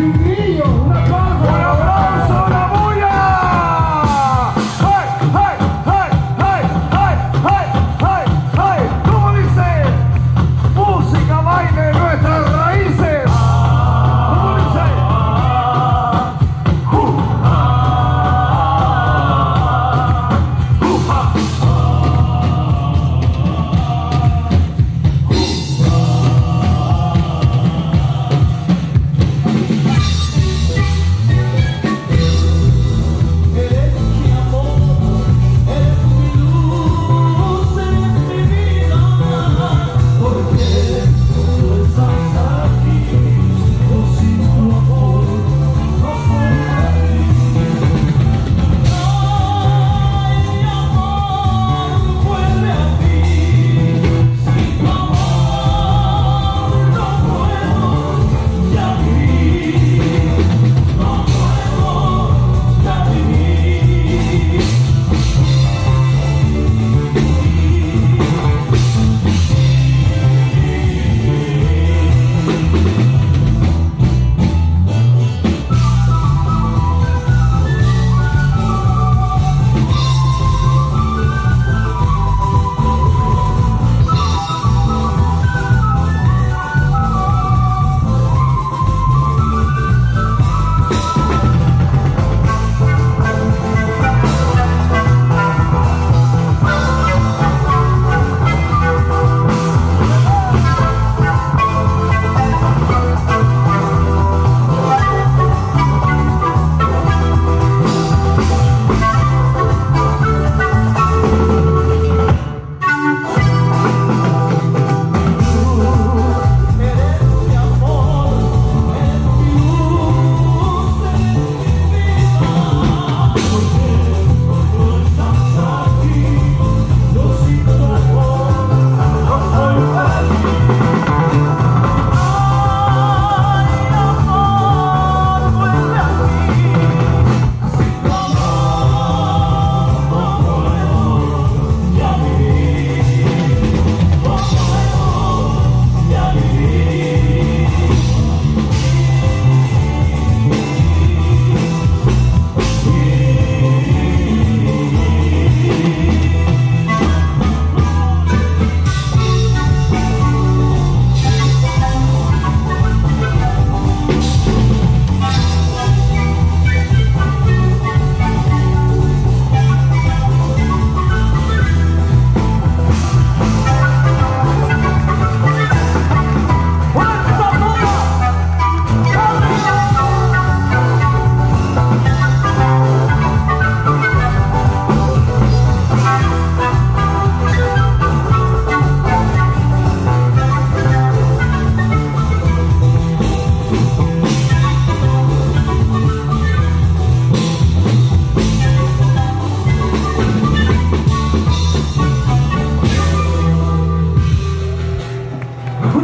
Mm-hmm.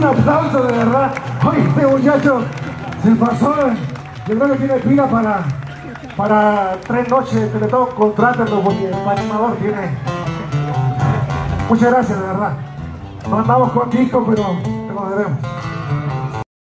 aplauso de verdad. Oye, este muchacho se pasó. Yo creo que tiene pila para, para tres noches de todo. Contrátenlo porque el animador tiene. Muchas gracias, de verdad. No con disco, pero te lo debemos.